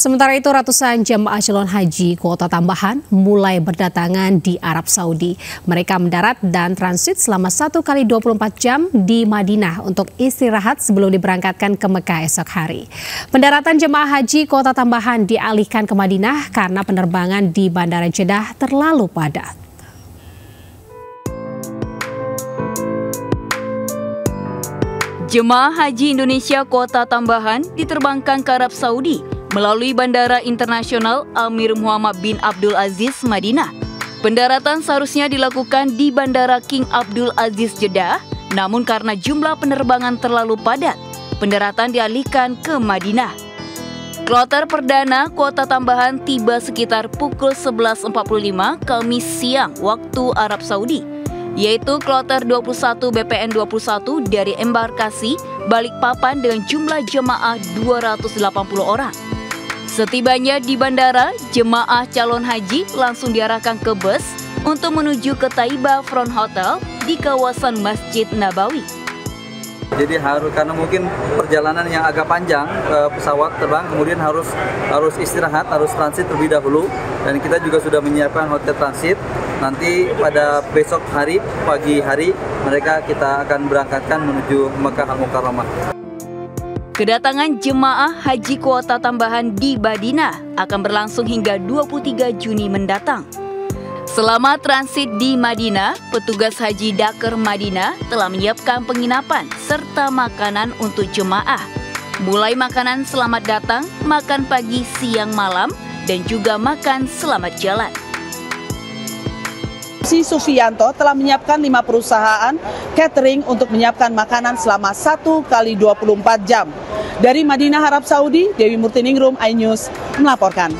Sementara itu ratusan jemaah calon haji kuota tambahan mulai berdatangan di Arab Saudi. Mereka mendarat dan transit selama 1 kali 24 jam di Madinah untuk istirahat sebelum diberangkatkan ke Mekah esok hari. Pendaratan jemaah haji kuota tambahan dialihkan ke Madinah karena penerbangan di Bandara Jeddah terlalu padat. Jemaah Haji Indonesia kuota tambahan diterbangkan ke Arab Saudi melalui Bandara Internasional Amir Muhammad bin Abdul Aziz Madinah. Pendaratan seharusnya dilakukan di Bandara King Abdul Aziz Jeddah, namun karena jumlah penerbangan terlalu padat, pendaratan dialihkan ke Madinah. Kloter perdana kuota tambahan tiba sekitar pukul 11.45 Kamis siang waktu Arab Saudi yaitu kloter 21 BPN 21 dari embarkasi Balikpapan dengan jumlah jemaah 280 orang. Setibanya di bandara, jemaah calon haji langsung diarahkan ke bus untuk menuju ke Taiba Front Hotel di kawasan Masjid Nabawi. Jadi harus karena mungkin perjalanan yang agak panjang ke pesawat terbang, kemudian harus harus istirahat, harus transit terlebih dahulu. Dan kita juga sudah menyiapkan hotel transit. Nanti pada besok hari pagi hari mereka kita akan berangkatkan menuju Mekah Al Mukarramah. Kedatangan jemaah haji kuota tambahan di Badinah akan berlangsung hingga 23 Juni mendatang. Selama transit di Madinah, petugas haji Dakar Madinah telah menyiapkan penginapan serta makanan untuk jemaah. Mulai makanan selamat datang, makan pagi, siang, malam, dan juga makan selamat jalan. Si Sufianto telah menyiapkan lima perusahaan catering untuk menyiapkan makanan selama satu kali 24 jam. Dari Madinah, Arab Saudi, Dewi Murtiningrum, iNews melaporkan.